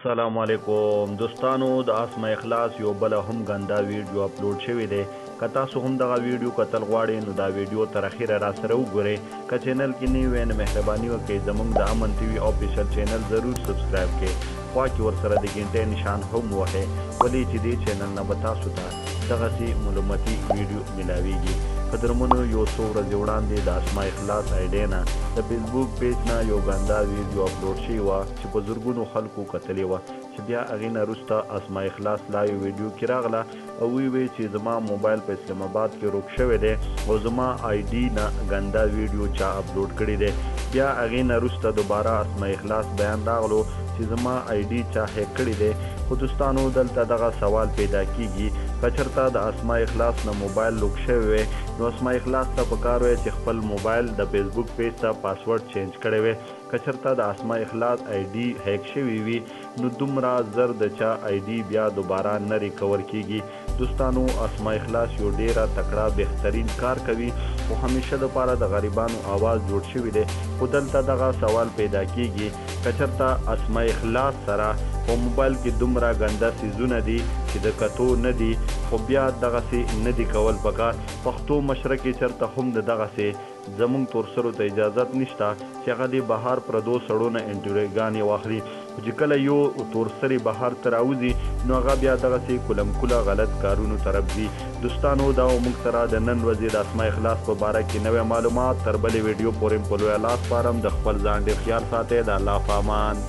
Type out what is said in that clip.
السلام علیکم دوستانو د اسمه اخلاص یو بل هم غندا ویډیو اپلوډ شوی دی که تاسو هم دغه ویډیو کتل غواړئ نو دا ویډیو تر اخیره را سره وګورئ که چینل کې نه وین مهرباني وکړئ زموږ د امن ټي وي آفیشل چینل ضرور سبسکرایب کړئ خوا کې ورسره د ګینټې نشان هم وهئ ولې چې دې چینل نه به تاسو ته دغه سي معلوماتي ویډیو ملاویږي په درمنو یو څو ورځې وړاندې د اسما اخلاص آیډې نه د فیسبوک پیج نه یو ګنده ویډیو اپلوډ شوې وه چې په زرګونو خلکو کتلې وه چې بیا هغې نه وروسته اسما اخلاص لا یو ویډیو کې راغله او وی وی چې زما موبایل په اسلام آباد کې روک شوی دی او زما آیډي نه ګنده ویډیو چا اپلوډ کړی دی بیا هغې نه وروسته دوباره اسما اخلاص بیان راغلو چې زما آی ډي چا هیک کړی دی خو دوستانو دلته دغه سوال پیدا کیږي که چرته د اسماء اخلاص نه موبایل لوک شوی وی نو اسماء اخلاص ته پکار وی چې خپل موبایل د فیسبوک پیج ته پاسورډ چینج کړی وی که چرته د اسماء اخلاص آی ډي هیک شوی وی نو دومره زر د چا آی ډي بیا دوباره نه ریکور کیږي دوستانو اسماء اخلاص يو ډيره تکړه بهترين کار کوي خو هميشه لپاره د غريبانو اواز جوړ شوي دی خو دلته دغه سوال پيدا کيږي که چرته اسماء اخلاص سره په موبايل کې دومره ګنده څيزونه دي چې د کتو نه دي خو بيا دغسې نه دي کول پکار پښتو مشره کې چرته هم د دغسې زموږ تورسرو ته اجازت نشته چې هغه دې بهار پردو سړو نه انټروی ګانې واخلي خو چې کله يو تورسری بهار ته راوځي نو هغه بيا دغسې کولم کوله غلط کارونو طرف ځي دوستانو دا وو موږ سره د نن ورځې د اسماء اخلاص په باره کې نوی معلومات تر بلې ويډيو پورې مو په لوی الله سپارم د خپل ځان ډير خيال ساتئ د الله په امان.